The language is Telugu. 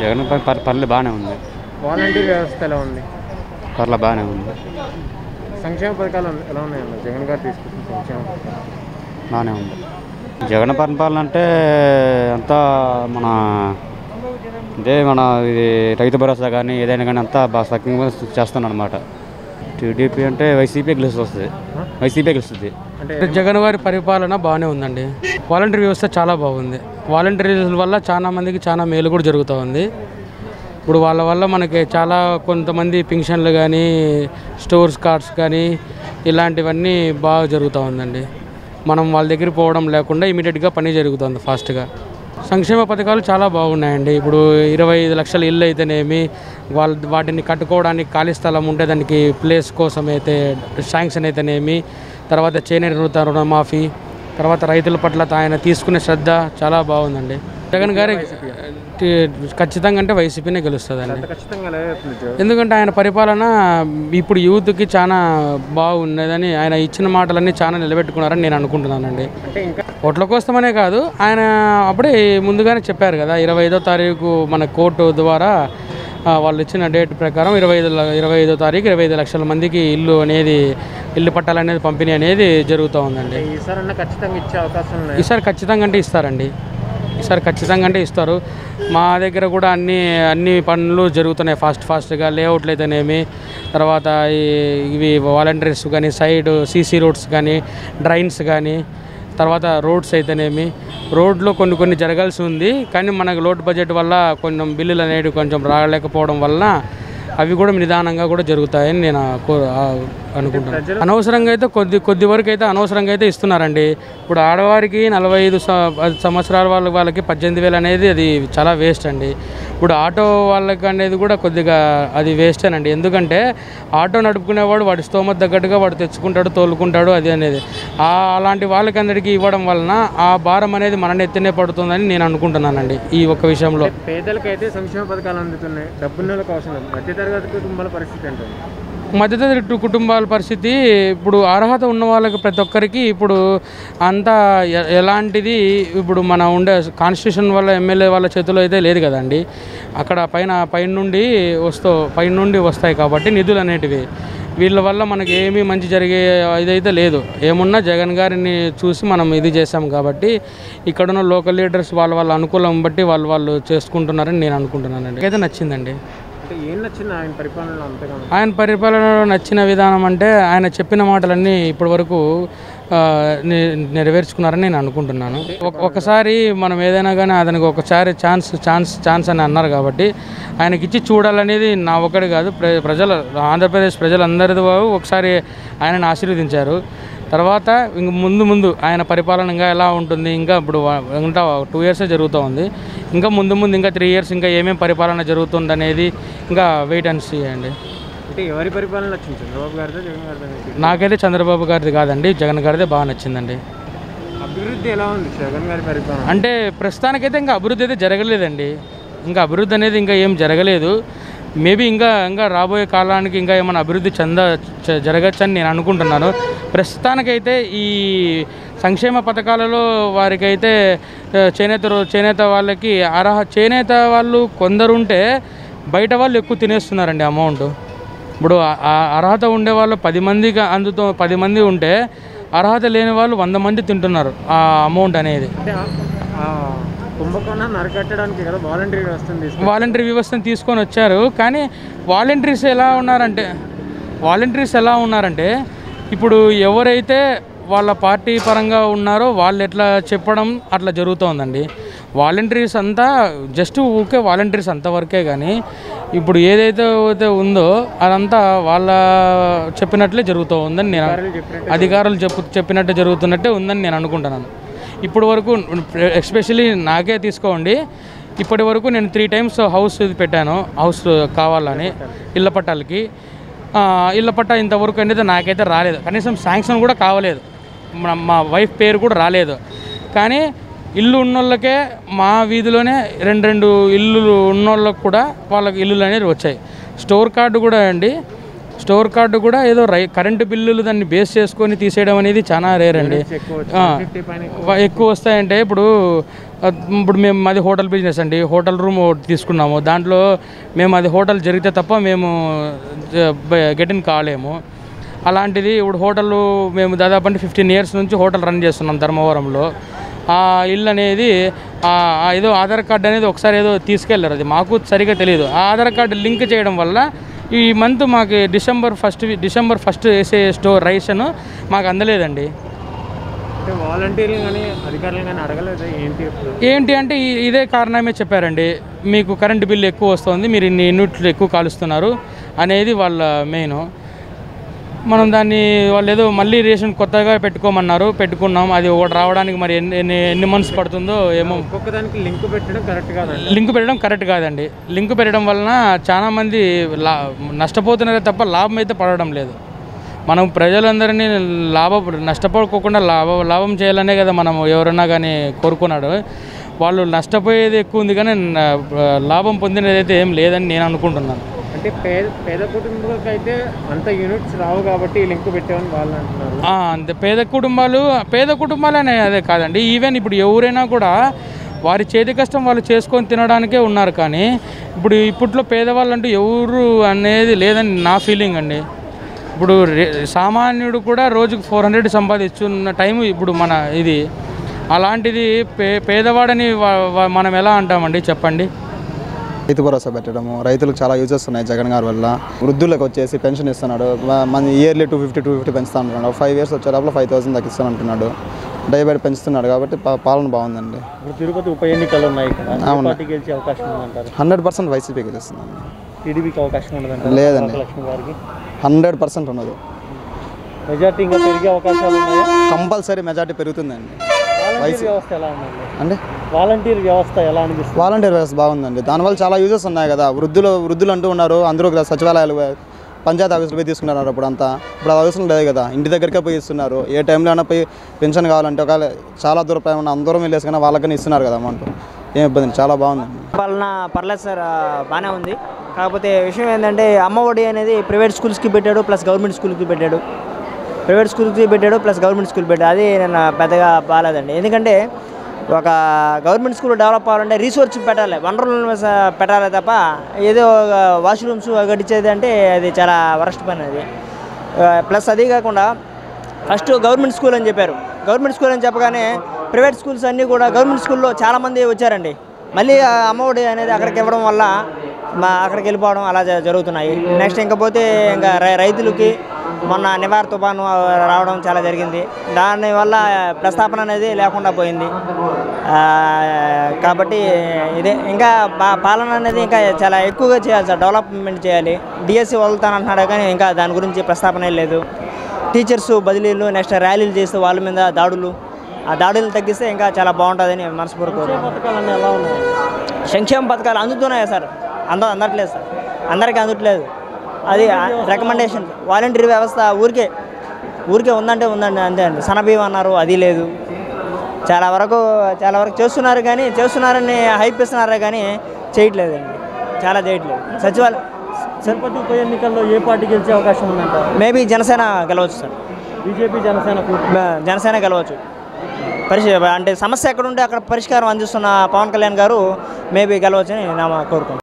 జగన్ ప- పర్ పర్లేదు బాగానే ఉంది వాలంటీర్ వ్యవస్థ ఎలా ఉంది? పర్లేదు బాగానే ఉంది సంక్షేమ పథకాలు ఎలా ఉన్నాయన్న జగన్ గారు తీసుకొచ్చిన సంక్షేమ పథకాలు. బాగానే ఉంది. జగన్ పరిపాలన అంటే అంతా మన అంటే మన ఇది రైతు భరోసా కానీ ఏదైనా కానీ అంతా బాగా సక్యంగా చేస్తున్నాను అనమాట టీడీపీ అంటే వైసీపీ గెలుస్తుంది వైసీపీ గెలుస్తుంది. అంటే జగన్ గారి పరిపాలన బాగానే ఉందండి. వాలంటీర్ వ్యవస్థ చాలా బాగుంది. వాలంటీర్ల వల్ల చాలా మందికి చాలా మేలు కూడా జరుగుతూ ఉంది. ఇప్పుడు వాళ్ళ వల్ల మనకి చాలా కొంతమంది పింఛన్లు కానీ స్టోర్స్ కార్డ్స్ కానీ ఇలాంటివన్నీ బాగా జరుగుతూ ఉందండి. మనం వాళ్ళ దగ్గర పోవడం లేకుండా ఇమీడియట్గా పని జరుగుతుంది ఫాస్ట్గా. సంక్షేమ పథకాలు చాలా బాగున్నాయండి. ఇప్పుడు ఇరవై ఐదు లక్షల ఇల్లు అయితేనేమి వాళ్ళ వాటిని కట్టుకోవడానికి ఖాళీ స్థలం ఉంటే దానికి ప్లేస్ కోసం అయితే శాంక్షన్ అయితేనేమి తర్వాత చేనేత రుణమాఫీ తర్వాత రైతుల పట్ల ఆయన తీసుకునే శ్రద్ధ చాలా బాగుందండి. జగన్ గారి ఖచ్చితంగా అంటే వైసీపీనే గెలుస్తుందండి? ఎందుకంటే ఆయన పరిపాలన ఇప్పుడు యూత్కి చాలా బాగున్నదని ఆయన ఇచ్చిన మాటలన్నీ చాలా నిలబెట్టుకున్నారని నేను అనుకుంటున్నానండి. ఓట్ల కోసమనే కాదు ఆయన అప్పుడే ముందుగానే చెప్పారు కదా ఇరవై ఐదో తారీఖు మన కోర్టు ద్వారా వాళ్ళు ఇచ్చిన డేట్ ప్రకారం ఇరవై ఐదు ఇరవై ఐదో తారీఖు ఇరవై ఐదు లక్షల మందికి ఇల్లు అనేది ఇల్లు పట్టాలు అనేది పంపిణీ అనేది జరుగుతూ ఉందండి. ఈసారన్నా ఖచ్చితంగా ఇచ్చే అవకాశం ఈసారి ఖచ్చితంగా అంటే ఇస్తారండి. సార్ ఖచ్చితంగా అంటే ఇస్తారు. మా దగ్గర కూడా అన్ని అన్ని పనులు జరుగుతున్నాయి. ఫాస్ట్ ఫాస్ట్గా లేఅవుట్లు అయితేనేమి తర్వాత ఇవి వాలంటీర్స్ కానీ సైడ్ సీసీ రోడ్స్ కానీ డ్రైన్స్ కానీ తర్వాత రోడ్స్ అయితేనేమి. రోడ్లో కొన్ని కొన్ని జరగాల్సి ఉంది. కానీ మనకు లోడ్ బడ్జెట్ వల్ల కొంచెం బిల్లులు అనేవి కొంచెం రాలేకపోవడం వలన అవి కూడా నిదానంగా కూడా జరుగుతాయని నేను అనుకుంటున్నాను అనవసరంగా అయితే కొద్ది కొద్ది వరకు అయితే అనవసరంగా అయితే ఇస్తున్నారండి. ఇప్పుడు ఆడవారికి నలభై ఐదు సంవత్సరాల వాళ్ళ వాళ్ళకి పద్దెనిమిది వేలు అనేది అది చాలా వేస్ట్ అండి. ఇప్పుడు ఆటో వాళ్ళకి అనేది కూడా కొద్దిగా అది వేస్టేనండి ఎందుకంటే ఆటో నడుపుకునేవాడు వాడి స్తోమత తగ్గట్టుగా వాడు తెచ్చుకుంటాడు తోలుకుంటాడు అది అనేది. ఆ అలాంటి వాళ్ళకి అందరికీ ఇవ్వడం వలన ఆ భారం అనేది మన నెత్తినే పడుతుందని నేను అనుకుంటున్నానండి ఈ ఒక్క విషయంలో. పేదలకైతే సంక్షేమ పథకాలు అందుతున్నాయి. డబ్బున్నోళ్ళకి అవసరం మధ్యతరగతి కుటుంబాల పరిస్థితి ఏంటండి? మధ్యతరగతి కుటుంబాల పరిస్థితి ఇప్పుడు అర్హత ఉన్న వాళ్ళకి ప్రతి ఒక్కరికి ఇప్పుడు అంతా ఎలాంటిది ఇప్పుడు మన ఉండే కాన్స్టిట్యూషన్ వల్ల ఎమ్మెల్యే వాళ్ళ చేతిలో అయితే లేదు కదండి. అక్కడ పైన పైన నుండి వస్తూ పైన నుండి వస్తాయి కాబట్టి నిధులు అనేటివి. వీళ్ళ వల్ల మనకి ఏమీ మంచి జరిగే ఇదైతే లేదు. ఏమున్నా జగన్ గారిని చూసి మనం ఇది చేసాం కాబట్టి ఇక్కడున్న లోకల్ లీడర్స్ వాళ్ళ వాళ్ళ అనుకూలం బట్టి వాళ్ళు వాళ్ళు చేసుకుంటున్నారని నేను అనుకుంటున్నానండి. అయితే నచ్చిందండి? ఆయన పరిపాలనలో నచ్చిన విధానం అంటే ఆయన చెప్పిన మాటలన్నీ ఇప్పటి వరకు నెరవేర్చుకున్నారని నేను అనుకుంటున్నాను. ఒక- ఒకసారి మనం ఏదైనా కానీ అతనికి ఒకసారి ఛాన్స్ ఛాన్స్ ఛాన్స్ అని అన్నారు కాబట్టి ఆయనకి ఇచ్చి చూడాలనేది నా ఒక్కడి కాదు. ప్ర- ప్రజల ఆంధ్రప్రదేశ్ ప్రజలందరిది ఒకసారి ఆయనను ఆశీర్వదించారు. తర్వాత ఇంక ముందు ముందు ఆయన పరిపాలన ఇంకా ఎలా ఉంటుంది ఇంకా ఇప్పుడు ఇంకా టూ ఇయర్సే జరుగుతూ ఉంది. ఇంకా ముందు ముందు ఇంకా త్రీ ఇయర్స్ ఇంకా ఏమేమి పరిపాలన జరుగుతుంది అనేది ఇంకా వెయిట్ అండ్ సీ అండి. అంటే ఎవరి పరిపాలన నచ్చింది చంద్రబాబు గారితో జగన్ మీకు? నాకైతే చంద్రబాబు గారిది కాదండి జగన్ గారిదే బాగా నచ్చిందండి. అభివృద్ధి ఎలా ఉంది? జగన్ గారి పరిపాలన? అంటే ప్రస్తుతానికైతే ఇంకా అభివృద్ధి అయితే జరగలేదండి. ఇంకా అభివృద్ధి అనేది ఇంకా ఏం జరగలేదు. మేబీ ఇంకా ఇంకా రాబోయే కాలానికి ఇంకా ఏమైనా అభివృద్ధి చెంద జరగచ్చని నేను అనుకుంటున్నాను. ప్రస్తుతానికైతే ఈ సంక్షేమ పథకాలలో వారికైతే చేనేత చేనేత వాళ్ళకి అర్హ చేనేత వాళ్ళు కొందరు ఉంటే బయట వాళ్ళు ఎక్కువ తినేస్తున్నారండి అమౌంట్. ఇప్పుడు అర్హత ఉండే వాళ్ళు పది మందికి అందుతో పది మంది ఉంటే అర్హత లేని వాళ్ళు వంద మంది తింటున్నారు ఆ అమౌంట్ అనేది. కుంభకోణాన్ని అరికట్టడానికి కదా వాలంటీర్ వ్యవస్థను వాలంటరీ వ్యవస్థను తీసుకొని వచ్చారు. కానీ వాలంటీర్స్ ఎలా ఉన్నారంటే వాలంటీర్స్ ఎలా ఉన్నారంటే ఇప్పుడు ఎవరైతే వాళ్ళ పార్టీ పరంగా ఉన్నారో వాళ్ళు ఎట్లా చెప్పడం అట్లా జరుగుతోందండి. వాలంటీర్స్ అంతా జస్ట్ ఊకే వాలంటీర్స్ అంతవరకే కానీ ఇప్పుడు ఏదైతే అయితే ఉందో అదంతా వాళ్ళ చెప్పినట్లే జరుగుతూ ఉందని నేను అధికారులు చెప్పు చెప్పినట్టు జరుగుతున్నట్టే ఉందని నేను అనుకుంటున్నాను. ఇప్పుడు వరకు ఎస్పెషలీ నాకే తీసుకోండి. ఇప్పటి వరకు నేను త్రీ టైమ్స్ హౌస్ పెట్టాను. హౌస్ కావాలని ఇళ్ళ పట్టాలకి. ఇళ్ళ పట్ట ఇంతవరకు అనేది నాకైతే రాలేదు. కనీసం శాంక్షన్ కూడా కావలేదు. మా మా వైఫ్ పేరు కూడా రాలేదు. కానీ ఇల్లు ఉన్నోళ్ళకే మా వీధిలోనే రెండు రెండు ఇల్లు ఉన్నోళ్ళకు కూడా వాళ్ళకి ఇల్లులు అనేవి వచ్చాయి. స్టోర్ కార్డు కూడా అండి. స్టోర్ కార్డు కూడా ఏదో రై కరెంటు బిల్లులు దాన్ని బేస్ చేసుకొని తీసేయడం అనేది చాలా రేర్ అండి. ఎక్కువ వస్తాయంటే ఇప్పుడు ఇప్పుడు మేము మాది హోటల్ బిజినెస్ అండి. హోటల్ రూమ్ ఒకటి తీసుకున్నాము. దాంట్లో మేము అది హోటల్ జరిగితే తప్ప మేము గెట్ ఇన్ కాలేము. అలాంటిది ఇప్పుడు హోటల్ మేము దాదాపు అంటే ఫిఫ్టీన్ ఇయర్స్ నుంచి హోటల్ రన్ చేస్తున్నాం ధర్మవరంలో. ఆ ఇల్లు అనేది ఏదో ఆధార్ కార్డు అనేది ఒకసారి ఏదో తీసుకెళ్ళారు అది. మాకు సరిగా తెలియదు ఆ ఆధార్ కార్డు లింక్ చేయడం వల్ల ఈ మంత్ మాకు డిసెంబర్ ఫస్ట్ డిసెంబర్ ఫస్ట్ వేసే స్టోర్ రైషన్ మాకు అందలేదండి. ఏంటి అంటే ఇదే కారణమే చెప్పారండి. మీకు కరెంటు బిల్లు ఎక్కువ వస్తుంది మీరు ఇన్ని యూనిట్లు ఎక్కువ కాలుస్తున్నారు అనేది వాళ్ళ మెయిన్. మనం దాన్ని వాళ్ళు ఏదో మళ్ళీ రేషన్ కొత్తగా పెట్టుకోమన్నారు పెట్టుకున్నాం. అది ఒకటి రావడానికి మరి ఎన్ని ఎన్ని ఎన్ని మంత్స్ పడుతుందో ఏమో. ఒక్కొక్క దానికి లింక్ పెట్టడం కరెక్ట్ కాదండి. లింక్ పెట్టడం కరెక్ట్ కాదండి. లింక్ పెట్టడం వలన చాలా మంది లా నష్టపోతున్నారే తప్ప లాభం అయితే పడడం లేదు. మనం ప్రజలందరినీ లాభ నష్టపోకోకుండా లాభ లాభం చేయాలనే కదా మనం ఎవరన్నా కానీ కోరుకున్నాడు. వాళ్ళు నష్టపోయేది ఎక్కువ ఉంది కానీ లాభం పొందినది అయితే ఏం లేదని నేను అనుకుంటున్నాను. అంటే పేద పేద కుటుంబాలకు అయితే అంత యూనిట్స్ రావు కాబట్టి లింక్ పెట్టామని వాళ్ళు అంటున్నారు. అంతే. పేద కుటుంబాలు పేద కుటుంబాలు అనే అదే కాదండి. ఈవెన్ ఇప్పుడు ఎవరైనా కూడా వారి చేతి కష్టం వాళ్ళు చేసుకొని తినడానికే ఉన్నారు కానీ ఇప్పుడు ఇప్పట్లో పేదవాళ్ళు అంటూ ఎవరు అనేది లేదని నా ఫీలింగ్ అండి. ఇప్పుడు సామాన్యుడు కూడా రోజుకు ఫోర్ హండ్రెడ్ సంపాదించున్న టైం ఇప్పుడు మన ఇది. అలాంటిది పే పేదవాడని మనం ఎలా అంటామండి? చెప్పండి. రైతు భరోసా పెట్టడము రైతులకు చాలా యూజెస్ ఉన్నాయి జగన్ గారి వల్ల. వృద్ధులకు వచ్చేసి పెన్షన్ ఇస్తున్నాడు. మన yearly two fifty two fifty పెంచుతా అంటున్నాడు ఫైవ్ ఇయర్స్ వచ్చే లోపల ఫైవ్ థౌసండ్ దాకా ఇస్తాను అంటున్నాడు డైబెట్ పెంచుతున్నాడు కాబట్టి పాలన బాగుందండి. తిరుపతి ఉప ఎన్నికలు ఉన్నాయి అవును. హండ్రెడ్ పర్సెంట్ వైసీపీ గెలుస్తుందండి టీడీపీకి అవకాశం ఉండదంటారు? లేదండి. హండ్రెడ్ పర్సెంట్ ఉన్నది. మెజార్టీ ఇంకా పెరిగే అవకాశాలు ఉన్నాయా? కంపల్సరీ మెజార్టీ పెరుగుతుందండి. వాలంటీర్ వ్యవస్థ ఎలా ఉందండి? అంటే? వాలంటీర్ వ్యవస్థ ఎలా అనిపిస్తుంది? వాలంటీర్ వ్యవస్థ బాగుందండి. దానివల్ల చాలా యూజెస్ ఉన్నాయి కదా. వృద్ధులు వృద్ధులు అంటూ ఉన్నారు. అందరూ కదా సచివాలయాలు పంచాయతీ ఆఫీసులు పోయి తీసుకున్నారు అప్పుడు అంతా ఇప్పుడు అది అవసరం లేదు కదా. ఇంటి దగ్గరికే పోయి ఇస్తున్నారు. ఏ టైంలో అయినా పోయి పెన్షన్ కావాలంటే ఒకవేళ చాలా దూరం ప్రయాణం ఉన్న అందరం వెళ్ళేసి కానీ వాళ్ళకని ఇస్తున్నారు కదా అమౌంట్ ఏం ఇబ్బంది చాలా బాగుందండి. పాలన పర్లేదు సార్. బాగానే ఉంది. కాకపోతే విషయం ఏంటంటే అమ్మఒడి అనేది ప్రైవేట్ స్కూల్స్కి పెట్టాడు ప్లస్ గవర్నమెంట్ స్కూల్కి పెట్టాడు. ప్రైవేట్ స్కూల్కి పెట్టాడు ప్లస్ గవర్నమెంట్ స్కూల్ పెట్టాడు. అది నేను పెద్దగా బాగాలేదండి. ఎందుకంటే ఒక గవర్నమెంట్ స్కూల్ డెవలప్ అవ్వాలంటే రీసోర్స్ పెట్టాలి. వనరులను పెట్టాలి తప్ప ఏదో వాష్రూమ్స్ గడిచేది అంటే అది చాలా వరస్ట్ పని అది. ప్లస్ అదే కాకుండా ఫస్ట్ గవర్నమెంట్ స్కూల్ అని చెప్పారు. గవర్నమెంట్ స్కూల్ అని చెప్పగానే ప్రైవేట్ స్కూల్స్ అన్నీ కూడా గవర్నమెంట్ స్కూల్లో చాలామంది వచ్చారండి. మళ్ళీ అమ్మఒడి అనేది అక్కడికి ఇవ్వడం వల్ల మా అక్కడికి వెళ్ళిపోవడం అలా జరుగుతున్నాయి. నెక్స్ట్ ఇంకపోతే ఇంకా రై- రైతులకి మొన్న నివార్ తుఫాను రావడం చాలా జరిగింది. దానివల్ల ప్రస్తాపన అనేది లేకుండా పోయింది. కాబట్టి ఇదే ఇంకా పాలన అనేది ఇంకా చాలా ఎక్కువగా చేయాలి సార్ డెవలప్మెంట్ చేయాలి. డిఎస్సి వదులుతానంటున్నాడు కానీ ఇంకా దాని గురించి ప్రస్తాపన లేదు. టీచర్స్ బదిలీలు నెక్స్ట్ ర్యాలీలు చేస్తే వాళ్ళ మీద దాడులు. ఆ దాడులు తగ్గిస్తే ఇంకా చాలా బాగుంటుందని మనస్ఫూర్తి సంక్షేమ పథకాలు అందుతున్నాయా సార్. అంద అందట్లేదు సార్. అందరికీ అందట్లేదు అది రికమెండేషన్ వాలంటీర్ వ్యవస్థ ఊరికే ఊరికే ఉందంటే ఉందండి అంతే అండి. సనబీమ్ అన్నారు అది లేదు. చాలా వరకు చాలా వరకు చేస్తున్నారు కానీ చేస్తున్నారని హైప్ ఇస్తున్నారే కానీ చేయట్లేదండి. చాలా చేయట్లేదు. సచివాలయం తిరుపతి ఉప ఎన్నికల్లో ఏ పార్టీ గెలిచే అవకాశం ఉందంటారు మేబీ జనసేన గెలవచ్చు సార్. బీజేపీ జనసేన జనసేన గెలవచ్చు. పరిశీ అంటే సమస్య ఎక్కడ ఉంటే అక్కడ పరిష్కారం అందిస్తున్న పవన్ కళ్యాణ్ గారు మేబీ గెలవచ్చని నా కోరుకుంటున్నాను.